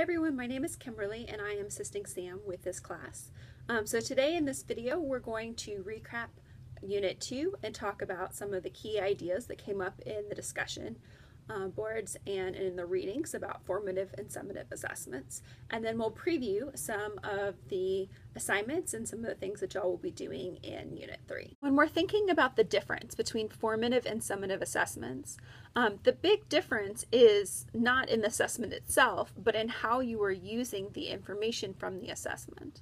Hey everyone, my name is Kimberly and I am assisting Sam with this class. Um, so today in this video we're going to recap Unit 2 and talk about some of the key ideas that came up in the discussion uh, boards and in the readings about formative and summative assessments. And then we'll preview some of the assignments and some of the things that y'all will be doing in Unit 3. When we're thinking about the difference between formative and summative assessments, um, the big difference is not in the assessment itself, but in how you are using the information from the assessment.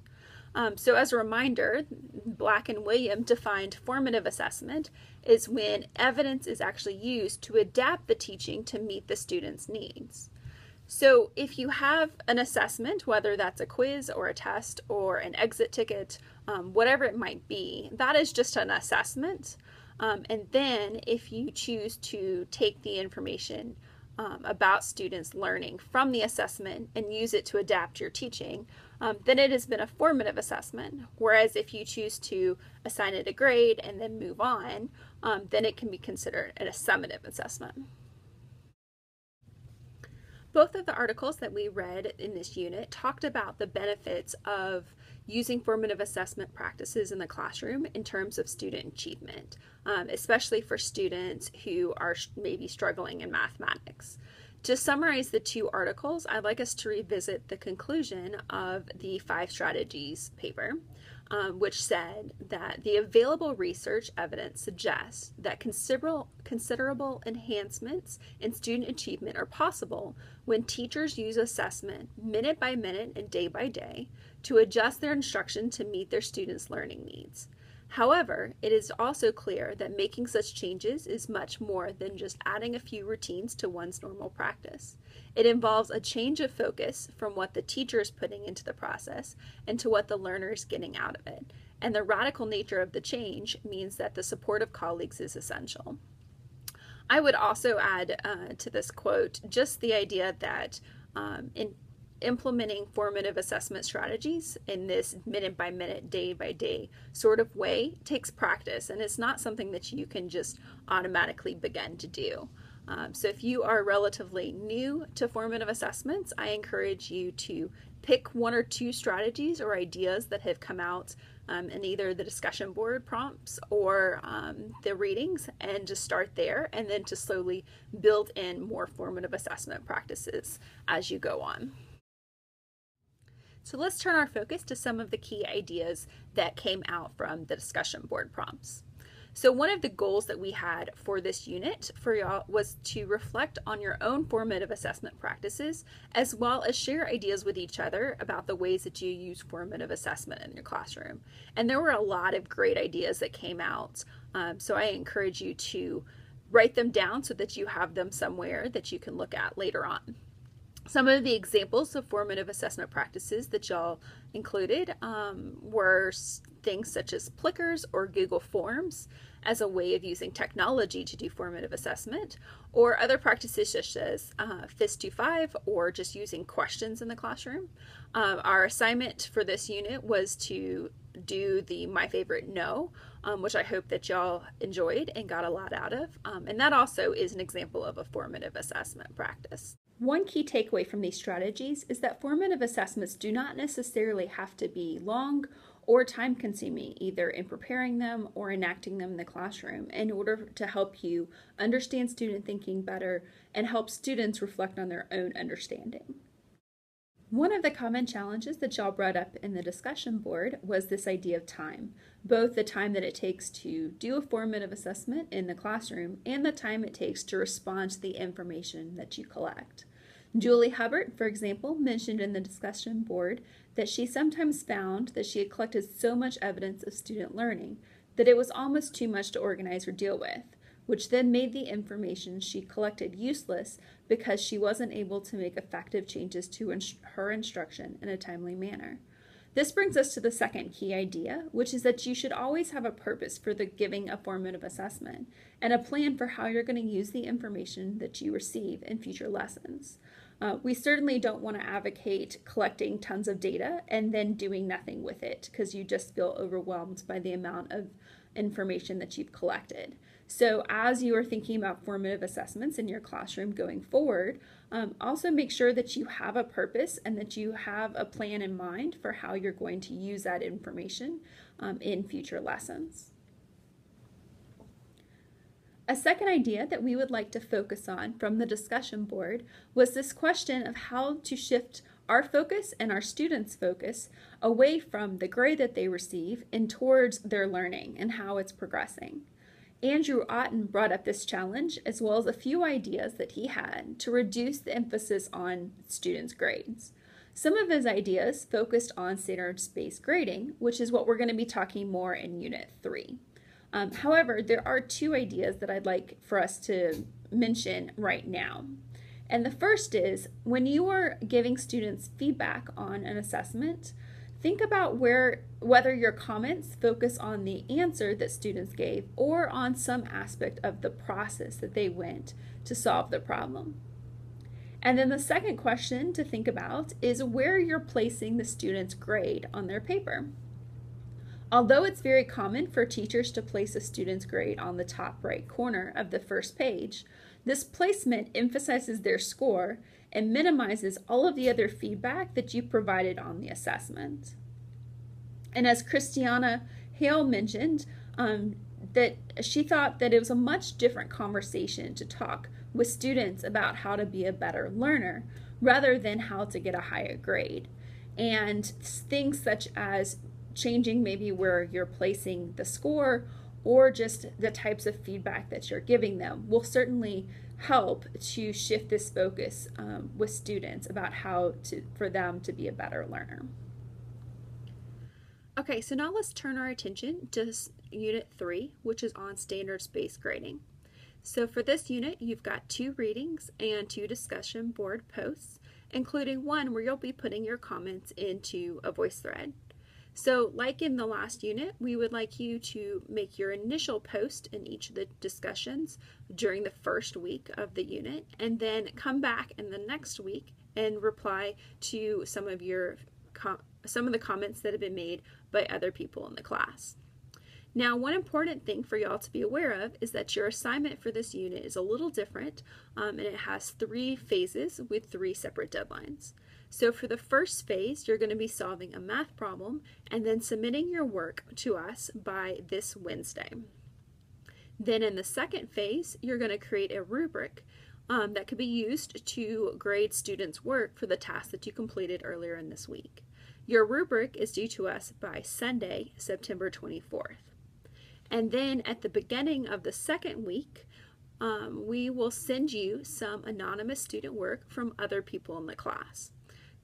Um, so as a reminder, Black and Wiliam defined formative assessment is when evidence is actually used to adapt the teaching to meet the student's needs. So if you have an assessment, whether that's a quiz or a test or an exit ticket, um, whatever it might be, that is just an assessment. Um, and then if you choose to take the information um, about students learning from the assessment and use it to adapt your teaching, um, then it has been a formative assessment. Whereas if you choose to assign it a grade and then move on, um, then it can be considered a summative assessment. Both of the articles that we read in this unit talked about the benefits of using formative assessment practices in the classroom in terms of student achievement, um, especially for students who are maybe struggling in mathematics. To summarize the two articles, I'd like us to revisit the conclusion of the Five Strategies paper, um, which said that the available research evidence suggests that considerable, considerable enhancements in student achievement are possible when teachers use assessment minute by minute and day by day to adjust their instruction to meet their students' learning needs. However, it is also clear that making such changes is much more than just adding a few routines to one's normal practice. It involves a change of focus from what the teacher is putting into the process and to what the learner is getting out of it. And the radical nature of the change means that the support of colleagues is essential. I would also add uh, to this quote just the idea that um, in implementing formative assessment strategies in this minute by minute, day by day sort of way takes practice, and it's not something that you can just automatically begin to do. Um, so, if you are relatively new to formative assessments, I encourage you to pick one or two strategies or ideas that have come out um, in either the discussion board prompts or um, the readings and just start there and then to slowly build in more formative assessment practices as you go on. So let's turn our focus to some of the key ideas that came out from the discussion board prompts. So one of the goals that we had for this unit for y'all was to reflect on your own formative assessment practices as well as share ideas with each other about the ways that you use formative assessment in your classroom. And there were a lot of great ideas that came out. Um, so I encourage you to write them down so that you have them somewhere that you can look at later on. Some of the examples of formative assessment practices that y'all included um, were things such as Plickers or Google Forms as a way of using technology to do formative assessment, or other practices such as uh, Fist to Five or just using questions in the classroom. Um, our assignment for this unit was to do the My Favorite No, um, which I hope that y'all enjoyed and got a lot out of. Um, and that also is an example of a formative assessment practice. One key takeaway from these strategies is that formative assessments do not necessarily have to be long or time consuming, either in preparing them or enacting them in the classroom, in order to help you understand student thinking better and help students reflect on their own understanding. One of the common challenges that y'all brought up in the discussion board was this idea of time, both the time that it takes to do a formative assessment in the classroom and the time it takes to respond to the information that you collect. Julie Hubbard, for example, mentioned in the discussion board that she sometimes found that she had collected so much evidence of student learning that it was almost too much to organize or deal with which then made the information she collected useless because she wasn't able to make effective changes to inst- her instruction in a timely manner. This brings us to the second key idea, which is that you should always have a purpose for the giving a formative assessment and a plan for how you're going to use the information that you receive in future lessons. Uh, we certainly don't want to advocate collecting tons of data and then doing nothing with it because you just feel overwhelmed by the amount of information that you've collected. So, as you are thinking about formative assessments in your classroom going forward, um, also make sure that you have a purpose and that you have a plan in mind for how you're going to use that information um, in future lessons. A second idea that we would like to focus on from the discussion board was this question of how to shift our focus and our students' focus away from the grade that they receive and towards their learning and how it's progressing. Andrew Otten brought up this challenge as well as a few ideas that he had to reduce the emphasis on students' grades. Some of his ideas focused on standards-based grading, which is what we're going to be talking more in Unit 3. Um, however, there are two ideas that I'd like for us to mention right now. And the first is when you are giving students feedback on an assessment, Think about where whether your comments focus on the answer that students gave or on some aspect of the process that they went to solve the problem. And then the second question to think about is where you're placing the student's grade on their paper. Although it's very common for teachers to place a student's grade on the top right corner of the first page, this placement emphasizes their score and minimizes all of the other feedback that you provided on the assessment. And as Christiana Hale mentioned, um, that she thought that it was a much different conversation to talk with students about how to be a better learner rather than how to get a higher grade. And things such as changing maybe where you're placing the score or just the types of feedback that you're giving them will certainly help to shift this focus um, with students about how to for them to be a better learner. Okay, so now let's turn our attention to Unit 3, which is on standards-based grading. So for this unit, you've got two readings and two discussion board posts, including one where you'll be putting your comments into a VoiceThread. So like in the last unit, we would like you to make your initial post in each of the discussions during the first week of the unit, and then come back in the next week and reply to some of your some of the comments that have been made by other people in the class. Now, one important thing for y'all to be aware of is that your assignment for this unit is a little different um, and it has three phases with three separate deadlines. So for the first phase, you're going to be solving a math problem and then submitting your work to us by this Wednesday. Then in the second phase, you're going to create a rubric um, that could be used to grade students' work for the tasks that you completed earlier in this week. Your rubric is due to us by Sunday, September 24th. And then at the beginning of the second week, um, we will send you some anonymous student work from other people in the class.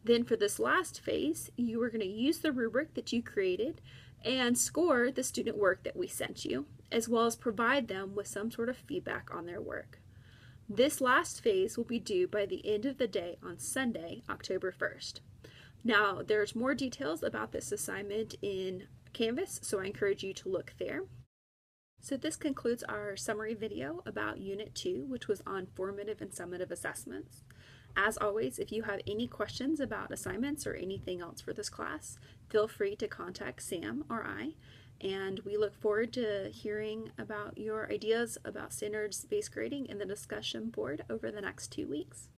Then for this last phase, you are going to use the rubric that you created and score the student work that we sent you, as well as provide them with some sort of feedback on their work. This last phase will be due by the end of the day on Sunday, October 1st. Now, there's more details about this assignment in Canvas, so I encourage you to look there. So this concludes our summary video about Unit 2, which was on formative and summative assessments. As always, if you have any questions about assignments or anything else for this class, feel free to contact Sam or I, and we look forward to hearing about your ideas about standards-based grading in the discussion board over the next two weeks.